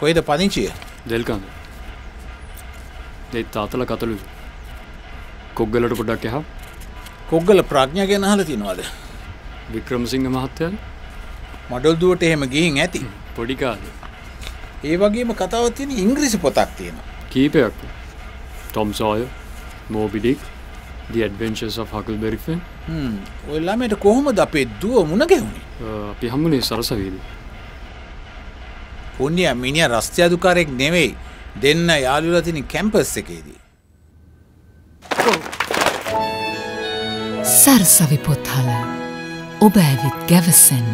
කොයිද පදිංචිය? දෙල්කඳ. දෙත් තාතල කතලු කොග්ගලට පොඩක් එහ. කොග්ගල ප්‍රඥා ගැන අහල තිනවාද වික්‍රමසිංහ මහත්තයන් මඩල් දුවට එහෙම ගිහින් ඇති. පොඩිකාද ඒ වගේම කතාව තියෙන ඉංග්‍රීසි පොතක් තියෙන කීපයක්. Tom Sawyer Moby Dick The Adventures of Huckleberry ඔල්ලාමට කොහොමද අපේ දුව මුණ ගැහුණේ අපි හම්මුණේ සරසවීද පුුණ්්‍ය මිනිිය රස්්‍යයාදුකාරෙක් නෙවෙයි දෙන්න යාළුලතිනි කැම්පස් එකේදී. සරසවිපොත්හල ඔබ ඇවිත් ගැවසෙන්න.